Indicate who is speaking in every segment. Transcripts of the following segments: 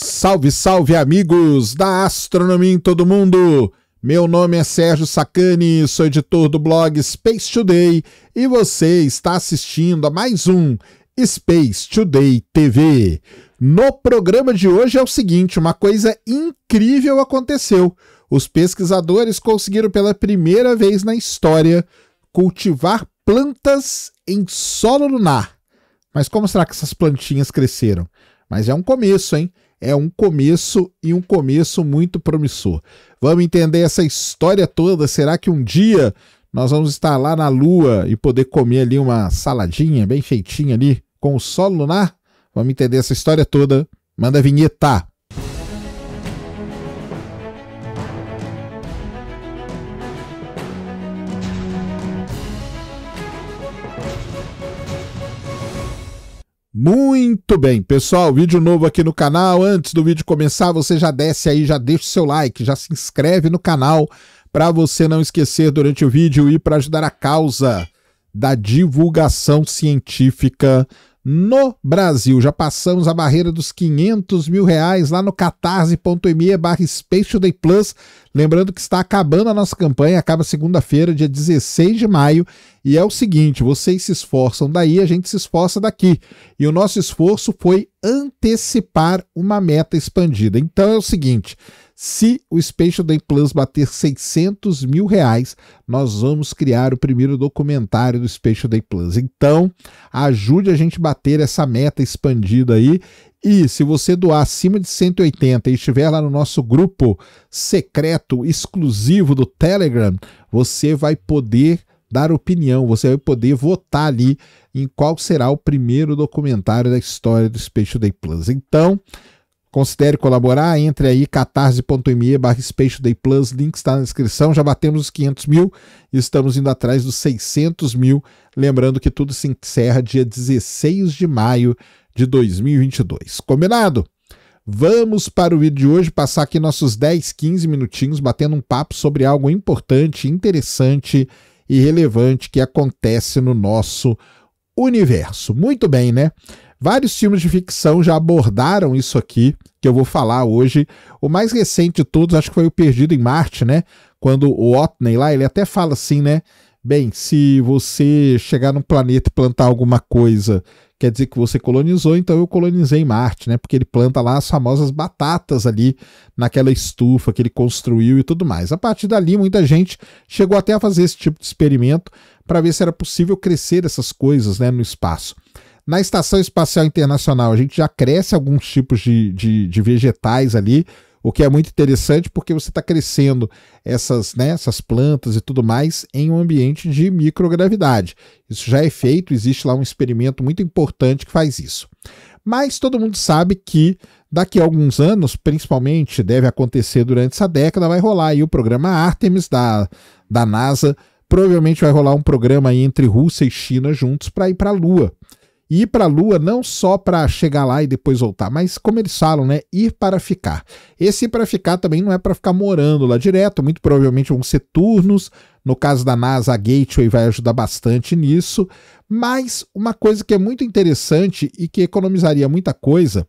Speaker 1: Salve, salve, amigos da astronomia em todo mundo! Meu nome é Sérgio Sacani, sou editor do blog Space Today e você está assistindo a mais um Space Today TV. No programa de hoje é o seguinte: uma coisa incrível aconteceu. Os pesquisadores conseguiram pela primeira vez na história cultivar plantas em solo lunar. Mas como será que essas plantinhas cresceram? Mas é um começo, hein? É um começo e um começo muito promissor. Vamos entender essa história toda. Será que um dia nós vamos estar lá na Lua e poder comer ali uma saladinha bem feitinha ali com o solo lunar? Vamos entender essa história toda. Manda a vinheta. Muito bem, pessoal, vídeo novo aqui no canal. Antes do vídeo começar, você já desce aí, já deixa o seu like, já se inscreve no canal para você não esquecer durante o vídeo e para ajudar a causa da divulgação científica no Brasil. Já passamos a barreira dos 500 mil reais lá no catarse.me barra Space Today Plus. Lembrando que está acabando a nossa campanha, acaba segunda-feira, dia 16 de maio. E é o seguinte: vocês se esforçam daí, a gente se esforça daqui. E o nosso esforço foi antecipar uma meta expandida. Então é o seguinte: se o Special Day Plus bater 600 mil reais, nós vamos criar o primeiro documentário do Special Day Plus. Então, ajude a gente a bater essa meta expandida aí. E se você doar acima de 180 e estiver lá no nosso grupo secreto exclusivo do Telegram, você vai poder dar opinião, você vai poder votar ali em qual será o primeiro documentário da história do Special Day Plus. Então, Considere colaborar, entre aí catarse.me barra Day Plus, link está na descrição, já batemos os 500 mil e estamos indo atrás dos 600 mil, lembrando que tudo se encerra dia 16 de maio de 2022. Combinado? Vamos para o vídeo de hoje, passar aqui nossos 10, 15 minutinhos batendo um papo sobre algo importante, interessante e relevante que acontece no nosso universo. Muito bem, né? Vários filmes de ficção já abordaram isso aqui, que eu vou falar hoje. O mais recente de todos, acho que foi o Perdido em Marte, né? Quando o Otney lá, ele até fala assim, né? Bem, se você chegar num planeta e plantar alguma coisa, quer dizer que você colonizou, então eu colonizei Marte, né? Porque ele planta lá as famosas batatas ali naquela estufa que ele construiu e tudo mais. A partir dali, muita gente chegou até a fazer esse tipo de experimento para ver se era possível crescer essas coisas né, no espaço. Na Estação Espacial Internacional, a gente já cresce alguns tipos de, de, de vegetais ali, o que é muito interessante porque você está crescendo essas, né, essas plantas e tudo mais em um ambiente de microgravidade. Isso já é feito, existe lá um experimento muito importante que faz isso. Mas todo mundo sabe que daqui a alguns anos, principalmente deve acontecer durante essa década, vai rolar aí o programa Artemis da, da NASA. Provavelmente vai rolar um programa aí entre Rússia e China juntos para ir para a Lua ir para a Lua não só para chegar lá e depois voltar, mas como eles falam, né, ir para ficar. Esse ir para ficar também não é para ficar morando lá direto, muito provavelmente vão ser turnos. No caso da NASA, a Gateway vai ajudar bastante nisso. Mas uma coisa que é muito interessante e que economizaria muita coisa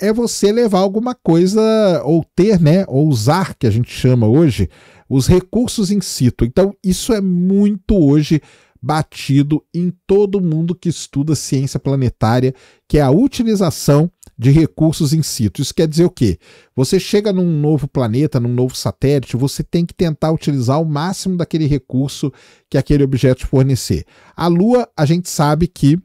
Speaker 1: é você levar alguma coisa ou ter, né, ou usar, que a gente chama hoje, os recursos in situ. Então, isso é muito hoje batido em todo mundo que estuda ciência planetária, que é a utilização de recursos in situ. Isso quer dizer o quê? Você chega num novo planeta, num novo satélite, você tem que tentar utilizar o máximo daquele recurso que aquele objeto fornecer. A Lua, a gente sabe que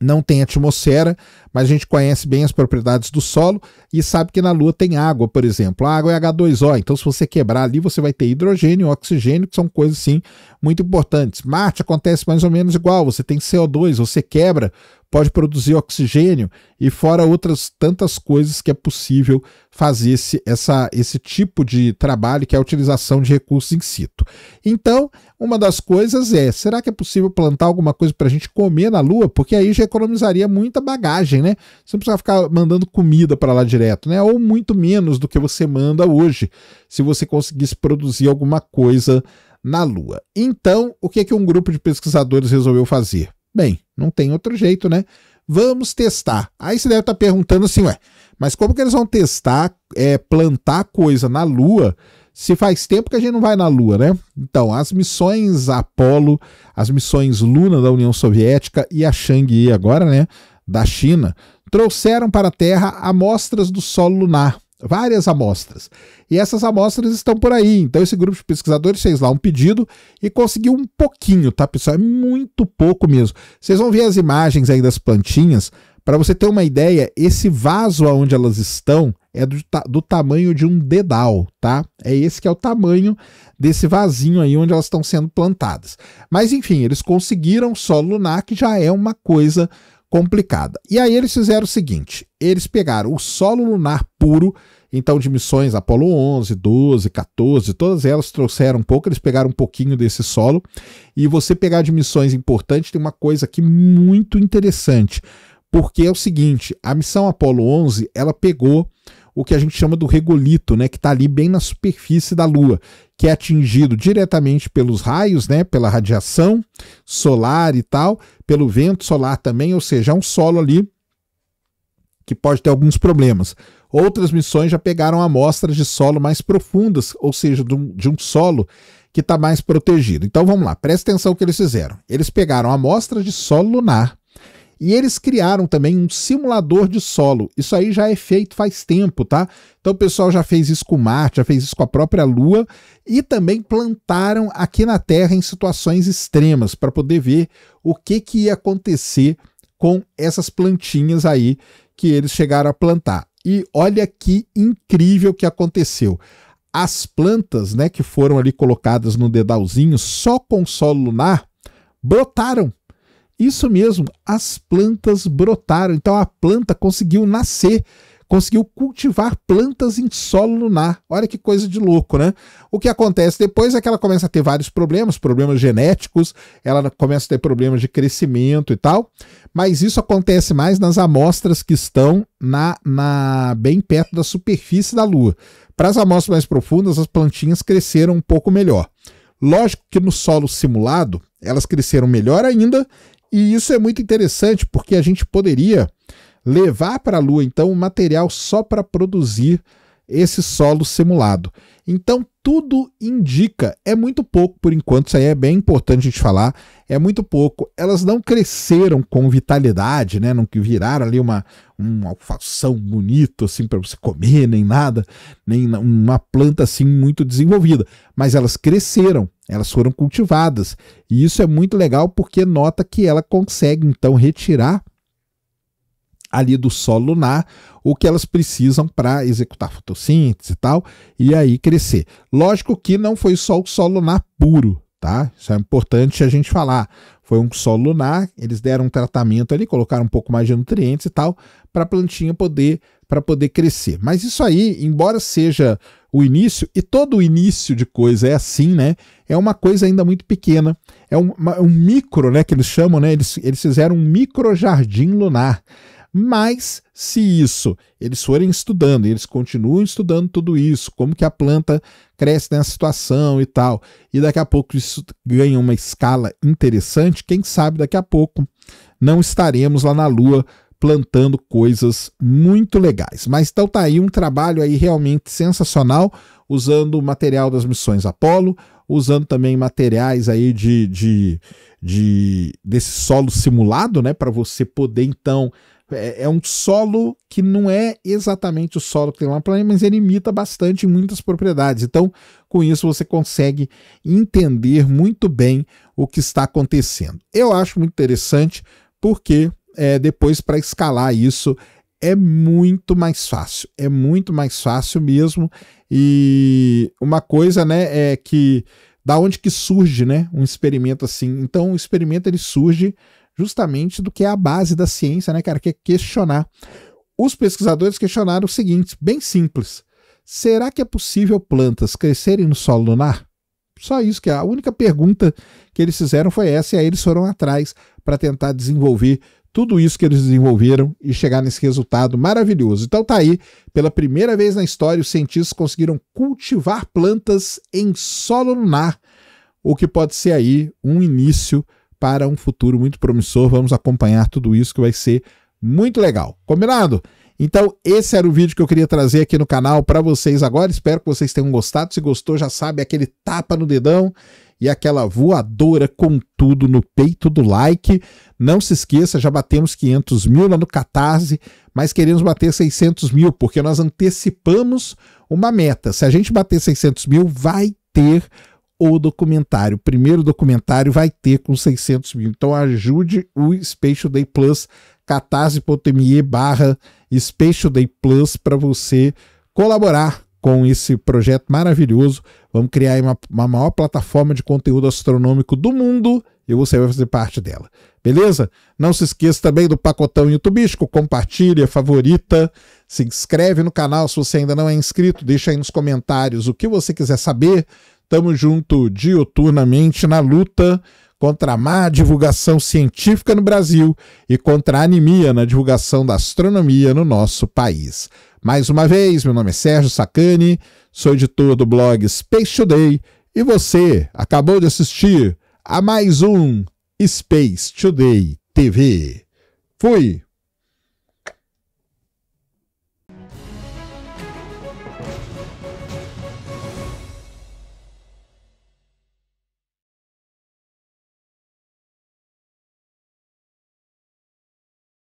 Speaker 1: não tem atmosfera, mas a gente conhece bem as propriedades do solo e sabe que na Lua tem água, por exemplo. A água é H2O, então se você quebrar ali, você vai ter hidrogênio, oxigênio, que são coisas sim muito importantes. Marte acontece mais ou menos igual, você tem CO2, você quebra, pode produzir oxigênio e fora outras tantas coisas que é possível fazer esse, essa, esse tipo de trabalho que é a utilização de recursos in situ. Então, uma das coisas é, será que é possível plantar alguma coisa para a gente comer na Lua? Porque aí já economizaria muita bagagem, né? Você não precisa ficar mandando comida para lá direto, né? Ou muito menos do que você manda hoje, se você conseguisse produzir alguma coisa na Lua. Então, o que, é que um grupo de pesquisadores resolveu fazer? Bem, não tem outro jeito, né? Vamos testar. Aí você deve estar perguntando assim, ué, Mas como que eles vão testar, é, plantar coisa na Lua se faz tempo que a gente não vai na Lua, né? Então, as missões Apollo, as missões Luna da União Soviética e a Chang'e agora, né, da China, trouxeram para a Terra amostras do solo lunar, várias amostras. E essas amostras estão por aí. Então, esse grupo de pesquisadores fez lá um pedido e conseguiu um pouquinho, tá, pessoal? É muito pouco mesmo. Vocês vão ver as imagens aí das plantinhas. Para você ter uma ideia, esse vaso onde elas estão é do, do tamanho de um dedal, tá? É esse que é o tamanho desse vasinho aí onde elas estão sendo plantadas. Mas enfim, eles conseguiram solo lunar, que já é uma coisa complicada. E aí eles fizeram o seguinte: eles pegaram o solo lunar puro, então de missões Apolo 11, 12, 14, todas elas trouxeram um pouco, eles pegaram um pouquinho desse solo. E você pegar de missões importantes, tem uma coisa aqui muito interessante, porque é o seguinte: a missão Apolo 11 ela pegou o que a gente chama do regolito, né, que está ali bem na superfície da Lua, que é atingido diretamente pelos raios, né, pela radiação solar e tal, pelo vento solar também, ou seja, é um solo ali que pode ter alguns problemas. Outras missões já pegaram amostras de solo mais profundas, ou seja, de um, de um solo que está mais protegido. Então vamos lá, presta atenção no que eles fizeram. Eles pegaram amostras de solo lunar e eles criaram também um simulador de solo. Isso aí já é feito faz tempo, tá? Então o pessoal já fez isso com Marte, já fez isso com a própria Lua e também plantaram aqui na Terra em situações extremas para poder ver o que, que ia acontecer com essas plantinhas aí que eles chegaram a plantar. E olha que incrível que aconteceu. As plantas, né, que foram ali colocadas no dedalzinho só com solo lunar, brotaram isso mesmo, as plantas brotaram. Então a planta conseguiu nascer, conseguiu cultivar plantas em solo lunar. Olha que coisa de louco, né? O que acontece depois é que ela começa a ter vários problemas, problemas genéticos, ela começa a ter problemas de crescimento e tal. Mas isso acontece mais nas amostras que estão na, na bem perto da superfície da Lua. Para as amostras mais profundas, as plantinhas cresceram um pouco melhor. Lógico que no solo simulado, elas cresceram melhor ainda e isso é muito interessante porque a gente poderia levar para a Lua então um material só para produzir esse solo simulado. Então tudo indica, é muito pouco por enquanto, isso aí é bem importante a gente falar, é muito pouco. Elas não cresceram com vitalidade, né? Não viraram ali uma um alfação bonito assim para você comer, nem nada, nem uma planta assim muito desenvolvida, mas elas cresceram, elas foram cultivadas. E isso é muito legal porque nota que ela consegue então retirar ali do solo lunar o que elas precisam para executar fotossíntese e tal, e aí crescer. Lógico que não foi só o solo lunar puro, tá? Isso é importante a gente falar. Foi um solo lunar, eles deram um tratamento ali, colocaram um pouco mais de nutrientes e tal, para a plantinha poder para poder crescer. Mas isso aí, embora seja o início, e todo o início de coisa é assim, né? É uma coisa ainda muito pequena. É um, um micro, né? Que eles chamam, né? Eles, eles fizeram um micro jardim lunar. Mas se isso eles forem estudando, eles continuam estudando tudo isso, como que a planta cresce nessa situação e tal, e daqui a pouco isso ganha uma escala interessante, quem sabe daqui a pouco não estaremos lá na Lua plantando coisas muito legais. Mas então tá aí um trabalho aí realmente sensacional, usando o material das missões Apollo, usando também materiais aí de, de, de desse solo simulado, né, para você poder então é, é, um solo que não é exatamente o solo que tem lá no planeta, mas ele imita bastante muitas propriedades. Então, com isso, você consegue entender muito bem o que está acontecendo. Eu acho muito interessante porque é, depois, para escalar isso, é muito mais fácil. É muito mais fácil mesmo. E uma coisa, né, é que da onde que surge, né, um experimento assim? Então, o experimento ele surge justamente do que é a base da ciência, né, cara, que é questionar. Os pesquisadores questionaram o seguinte, bem simples: será que é possível plantas crescerem no solo lunar? Só isso que é a única pergunta que eles fizeram foi essa e aí eles foram atrás para tentar desenvolver tudo isso que eles desenvolveram e chegar nesse resultado maravilhoso. Então tá aí, pela primeira vez na história, os cientistas conseguiram cultivar plantas em solo lunar, o que pode ser aí um início para um futuro muito promissor. Vamos acompanhar tudo isso que vai ser muito legal. Combinado? Então, esse era o vídeo que eu queria trazer aqui no canal para vocês agora. Espero que vocês tenham gostado. Se gostou, já sabe, aquele tapa no dedão e aquela voadora com tudo no peito do like. Não se esqueça, já batemos 500 mil lá no Catarse, mas queremos bater 600 mil, porque nós antecipamos uma meta. Se a gente bater 600 mil, vai ter o documentário. O primeiro documentário vai ter com 600 mil. Então ajude o Spatial Day Plus catarse.me barra Spatial Day Plus para você colaborar com esse projeto maravilhoso. Vamos criar uma, uma maior plataforma de conteúdo astronômico do mundo e você vai fazer parte dela. Beleza? Não se esqueça também do pacotão YouTubístico, compartilha, favorita, se inscreve no canal se você ainda não é inscrito, deixa aí nos comentários o que você quiser saber. Tamo junto dioturnamente na luta contra a má divulgação científica no Brasil e contra a anemia na divulgação da astronomia no nosso país. Mais uma vez, meu nome é Sérgio Sacani, sou editor do blog Space Today e você acabou de assistir a mais um Space Today TV. Fui!